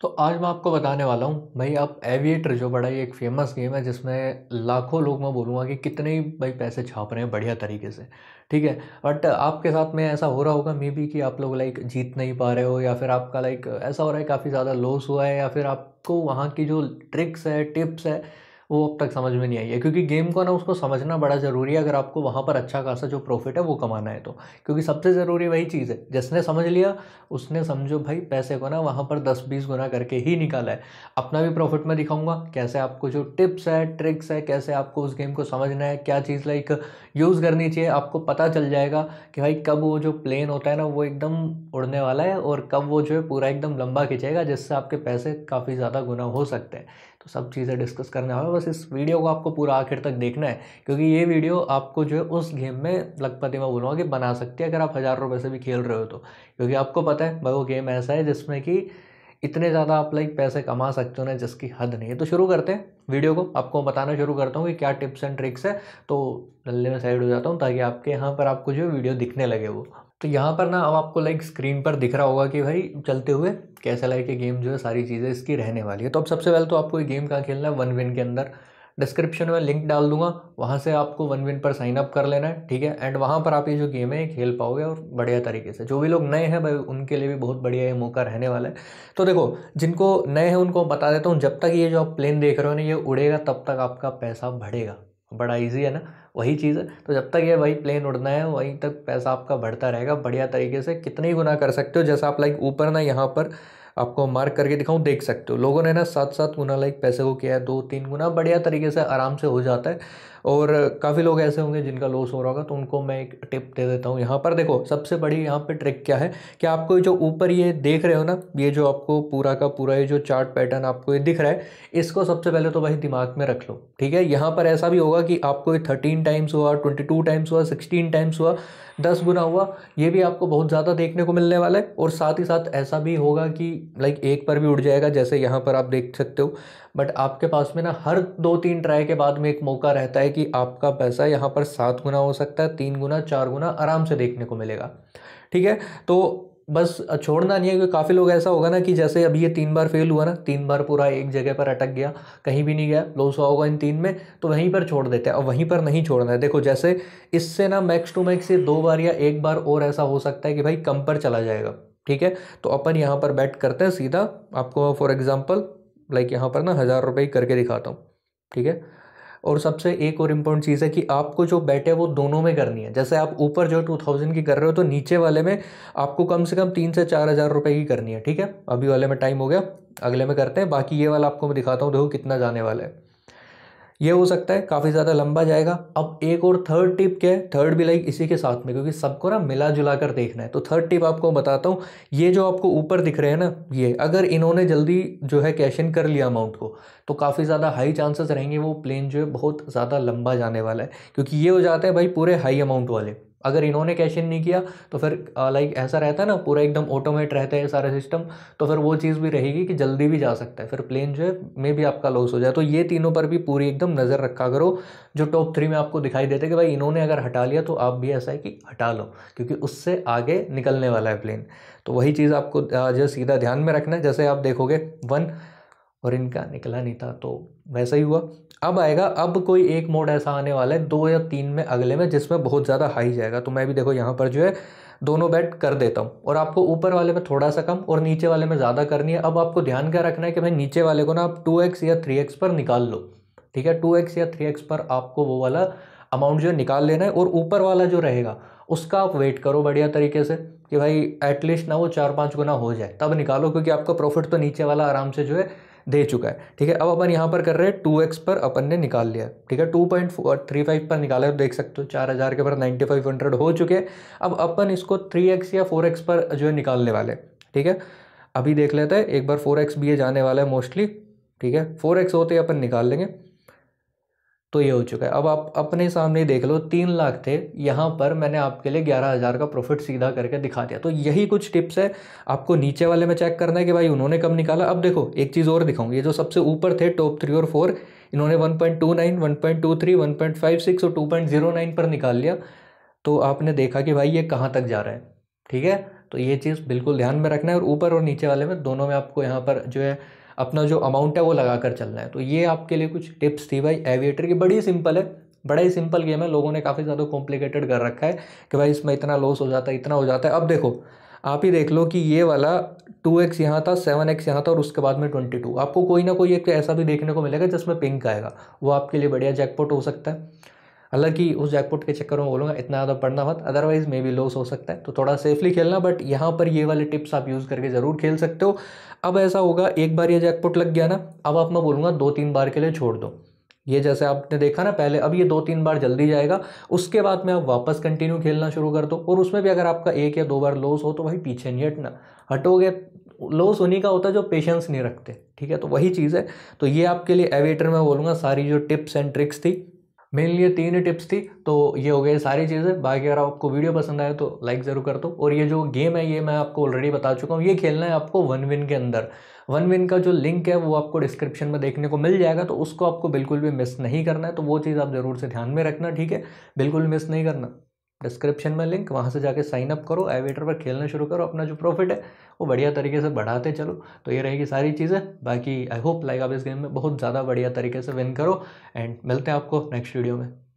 तो आज मैं आपको बताने वाला हूँ, भाई आप एविएटर जो बड़ा ही एक फ़ेमस गेम है, जिसमें लाखों लोग मैं बोलूँगा कि कितने ही भाई पैसे छाप रहे हैं बढ़िया तरीके से, ठीक है? बट आपके साथ में ऐसा हो रहा होगा मे बी कि आप लोग लाइक जीत नहीं पा रहे हो या फिर आपका लाइक ऐसा हो रहा है, काफ़ी ज़्यादा लॉस हुआ है या फिर आपको वहाँ की जो ट्रिक्स है टिप्स है वो अब तक समझ में नहीं आई है। क्योंकि गेम को ना उसको समझना बड़ा ज़रूरी है, अगर आपको वहाँ पर अच्छा खासा जो प्रॉफिट है वो कमाना है तो। क्योंकि सबसे ज़रूरी वही चीज़ है। जिसने समझ लिया, उसने समझो भाई पैसे को ना वहाँ पर दस बीस गुना करके ही निकाला है। अपना भी प्रॉफिट में दिखाऊँगा, कैसे आपको जो टिप्स है ट्रिक्स है, कैसे आपको उस गेम को समझना है, क्या चीज़ लाइक यूज़ करनी चाहिए, आपको पता चल जाएगा कि भाई कब वो जो प्लेन होता है ना वो एकदम उड़ने वाला है और कब वो जो है पूरा एकदम लंबा खींचेगा, जिससे आपके पैसे काफ़ी ज़्यादा गुना हो सकते हैं। तो सब चीज़ें डिस्कस करने वाला बस इस वीडियो को आपको पूरा आखिर तक देखना है, क्योंकि ये वीडियो आपको जो है उस गेम में लगपति मैं बोलूँगा कि बना सकती है, अगर आप हज़ार रुपये से भी खेल रहे हो तो। क्योंकि आपको पता है, भाई वो गेम ऐसा है जिसमें कि इतने ज़्यादा आप लाइक पैसे कमा सकते हो ना, जिसकी हद नहीं है। तो शुरू करते हैं वीडियो को। आपको बताना शुरू करता हूँ कि क्या टिप्स एंड ट्रिक्स है तो जल्दी में साइड हो जाता हूँ ताकि आपके यहाँ पर आपको जो वीडियो दिखने लगे वो। तो यहाँ पर ना अब आपको लाइक स्क्रीन पर दिख रहा होगा कि भाई चलते हुए कैसे लाइक ये गेम जो है सारी चीज़ें इसकी रहने वाली है। तो अब सबसे पहले तो आपको ये गेम कहाँ खेलना है? वन विन के अंदर। डिस्क्रिप्शन में लिंक डाल दूँगा। वहाँ से आपको वन विन पर साइन अप कर लेना है, ठीक है? एंड वहाँ पर आप ये जो गेम है खेल पाओगे और बढ़िया तरीके से। जो भी लोग नए हैं भाई, उनके लिए भी बहुत बढ़िया ये मौका रहने वाला है। तो देखो, जिनको नए हैं उनको बता देता हूँ, जब तक ये जो आप प्लेन देख रहे हो ना, ये उड़ेगा, तब तक आपका पैसा बढ़ेगा। बड़ा इजी है ना? वही चीज़ है। तो जब तक ये वही प्लेन उड़ना है, वहीं तक पैसा आपका बढ़ता रहेगा। बढ़िया तरीके से कितने ही गुना कर सकते हो, जैसा आप लाइक ऊपर ना यहाँ पर आपको मार्क करके दिखाऊँ, देख सकते हो। लोगों ने ना सात सात गुना लाइक पैसे को किया है दो तीन गुना बढ़िया तरीके से आराम से हो जाता है। और काफ़ी लोग ऐसे होंगे जिनका लॉस हो रहा होगा तो उनको मैं एक टिप दे देता हूँ यहाँ पर। देखो, सबसे बड़ी यहाँ पे ट्रिक क्या है कि आपको जो ऊपर ये देख रहे हो ना, ये जो आपको पूरा का पूरा ये जो चार्ट पैटर्न आपको ये दिख रहा है, इसको सबसे पहले तो भाई दिमाग में रख लो, ठीक है? यहाँ पर ऐसा भी होगा कि आपको ये थर्टीन टाइम्स हुआ ट्वेंटी टू टाइम्स हुआ सिक्सटीन टाइम्स हुआ, दस गुना हुआ, ये भी आपको बहुत ज़्यादा देखने को मिलने वाला है। और साथ ही साथ ऐसा भी होगा कि लाइक एक पर भी उड़ जाएगा, जैसे यहाँ पर आप देख सकते हो बट आपके पास में ना हर दो तीन ट्राई के बाद में एक मौका रहता है कि आपका पैसा यहाँ पर सात गुना हो सकता है, तीन गुना, चार गुना आराम से देखने को मिलेगा। ठीक है? तो बस छोड़ना नहीं है, क्योंकि काफ़ी लोग ऐसा होगा ना कि जैसे अभी ये तीन बार फेल हुआ ना, तीन बार पूरा एक जगह पर अटक गया, कहीं भी नहीं गया लॉस हुआ होगा इन तीन में तो वहीं पर छोड़ देते हैं। और वहीं पर नहीं छोड़ना है। देखो, जैसे इससे ना मैक्स टू मैक्स ये दो बार या एक बार और ऐसा हो सकता है कि भाई कम पर चला जाएगा। ठीक है? तो अपन यहाँ पर बैट करते हैं सीधा, आपको फॉर एग्ज़ाम्पल लाइक यहाँ पर ना हज़ार रुपये करके दिखाता हूँ। ठीक है? और सबसे एक और इम्पोर्टेंट चीज़ है कि आपको जो बैठे वो दोनों में करनी है। जैसे आप ऊपर जो टू थाउज़ेंड की कर रहे हो तो नीचे वाले में आपको कम से कम तीन से चार हज़ार रुपये की करनी है, ठीक है? अभी वाले में टाइम हो गया, अगले में करते हैं, बाकी ये वाला आपको मैं दिखाता हूँ, देखो कितना जाने वाला है। ये हो सकता है काफ़ी ज़्यादा लंबा जाएगा। अब एक और थर्ड टिप क्या है? थर्ड भी लाइक इसी के साथ में, क्योंकि सबको ना मिला जुला कर देखना है। तो थर्ड टिप आपको बताता हूँ। ये जो आपको ऊपर दिख रहे हैं ना, ये अगर इन्होंने जल्दी जो है कैश इन कर लिया अमाउंट को तो काफ़ी ज़्यादा हाई चांसेस रहेंगे वो प्लेन जो है बहुत ज़्यादा लंबा जाने वाला है। क्योंकि ये हो जाता है भाई पूरे हाई अमाउंट वाले। अगर इन्होंने कैश इन नहीं किया तो फिर लाइक ऐसा रहता है ना, पूरा एकदम ऑटोमेट रहता है सारा सिस्टम तो फिर वो चीज़ भी रहेगी कि जल्दी भी जा सकता है। फिर प्लेन जो है मे भी आपका लॉस हो जाए। तो ये तीनों पर भी पूरी एकदम नज़र रखा करो। जो टॉप थ्री में आपको दिखाई देते कि भाई इन्होंने अगर हटा लिया तो आप भी ऐसा है कि हटा लो, क्योंकि उससे आगे निकलने वाला है प्लेन तो वही चीज़ आपको जो सीधा ध्यान में रखना है। जैसे आप देखोगे वन और इनका निकला नहीं था तो वैसा ही हुआ। अब आएगा, अब कोई एक मोड ऐसा आने वाला है, दो या तीन में अगले में, जिसमें बहुत ज़्यादा हाई जाएगा। तो मैं भी देखो, यहाँ पर जो है, दोनों बैट कर देता हूँ। और आपको ऊपर वाले में थोड़ा सा कम और नीचे वाले में ज़्यादा करनी है। अब आपको ध्यान क्या रखना है कि भाई नीचे वाले को ना आप टू एक्स या थ्री एक्स पर निकाल लो। ठीक है? टू एक्स या थ्री एक्स पर आपको वो वाला अमाउंट जो निकाल लेना है और ऊपर वाला जो रहेगा, उसका आप वेट करो बढ़िया तरीके से कि भाई एटलीस्ट ना वो चार पाँच गुना हो जाए। तब निकालो, क्योंकि आपका प्रॉफिट तो नीचे वाला आराम से जो है दे चुका है, ठीक है? अब अपन यहाँ पर कर रहे हैं टू एक्स पर अपन ने निकाल लिया, ठीक है? टू पॉइंट थ्री फाइव पर निकाला है तो देख सकते हो, चार हज़ार के पर नाइन्टी फाइव हंड्रेड हो चुके हैं। अब अपन इसको थ्री एक्स या फोर एक्स पर जो है निकालने वाले ठीक है? अभी देख लेते हैं, एक बार फोर एक्स भी ये जाने वाला है मोस्टली ठीक है? फोर एक्स होते अपन निकाल लेंगे। तो ये हो चुका है। अब आप अपने सामने देख लो, तीन लाख थे, यहाँ पर मैंने आपके लिए ग्यारह हज़ार का प्रॉफिट सीधा करके दिखा दिया। तो यही कुछ टिप्स है, आपको नीचे वाले में चेक करना है कि भाई उन्होंने कब निकाला। अब देखो, एक चीज़ और दिखाऊँ ये जो सबसे ऊपर थे टॉप थ्री और फोर इन्होंने one point two nine one point two three one point five six और टू पॉइंट ज़ीरो नाइन पर निकाल लिया। तो आपने देखा कि भाई ये कहाँ तक जा रहा है, ठीक है? तो ये चीज़ बिल्कुल ध्यान में रखना है और ऊपर और नीचे वाले में, दोनों में आपको यहाँ पर जो है अपना जो अमाउंट है वो लगा कर चलना है। तो ये आपके लिए कुछ टिप्स थी भाई। एविएटर की बड़ी सिंपल है। बड़ा ही सिंपल गेम है। लोगों ने काफ़ी ज़्यादा कॉम्प्लिकेटेड कर रखा है कि भाई इसमें इतना लॉस हो जाता है, इतना हो जाता है। अब देखो, आप ही देख लो कि ये वाला टू एक्स यहाँ था सेवन एक्स यहाँ था और उसके बाद में ट्वेंटी टू आपको कोई ना कोई एक ऐसा भी देखने को मिलेगा जिसमें पिंक आएगा। वो आपके लिए बढ़िया जैकपॉट हो सकता है। हालाँकि उस जैकपॉट के चक्कर में बोलूँगा, इतना ज़्यादा पढ़ना मत अदरवाइज़ मे भी लॉस हो सकता है। तो थोड़ा सेफली खेलना बट यहाँ पर ये वाले टिप्स आप यूज़ करके ज़रूर खेल सकते हो। अब ऐसा होगा, एक बार ये जैकपॉट लग गया ना, अब आप मैं बोलूँगा दो तीन बार के लिए छोड़ दो। ये जैसे आपने देखा ना पहले, अब ये दो तीन बार जल्दी जाएगा, उसके बाद में आप वापस कंटिन्यू खेलना शुरू कर दो, और उसमें भी अगर आपका एक या दो बार लॉस हो तो भाई पीछे नहीं हटना। हटोगे लॉस उन्हीं का होता है जो पेशेंस नहीं रखते, ठीक है? तो वही चीज़ है। तो ये आपके लिए एवेटर में बोलूँगा, सारी जो टिप्स एंड ट्रिक्स थी मेनली लिए तीन ही टिप्स थी तो ये हो गए सारी चीज़ें। बाकी अगर आपको वीडियो पसंद आए तो लाइक ज़रूर कर दो। और ये जो गेम है, ये मैं आपको ऑलरेडी बता चुका हूँ। ये खेलना है आपको वन विन के अंदर। वन विन का जो लिंक है, वो आपको डिस्क्रिप्शन में देखने को मिल जाएगा तो उसको आपको बिल्कुल भी मिस नहीं करना है। तो वो चीज़ आप ज़रूर से ध्यान में रखना, ठीक है? बिल्कुल मिस नहीं करना। डिस्क्रिप्शन में लिंक वहाँ से जाके साइन अप करो एवेटर पर खेलना शुरू करो, अपना जो प्रॉफिट है, वो बढ़िया तरीके से बढ़ाते चलो। तो ये रहेगी सारी चीज़ें। बाकी आई होप लाइक आप इस गेम में बहुत ज़्यादा बढ़िया तरीके से विन करो एंड मिलते हैं आपको नेक्स्ट वीडियो में।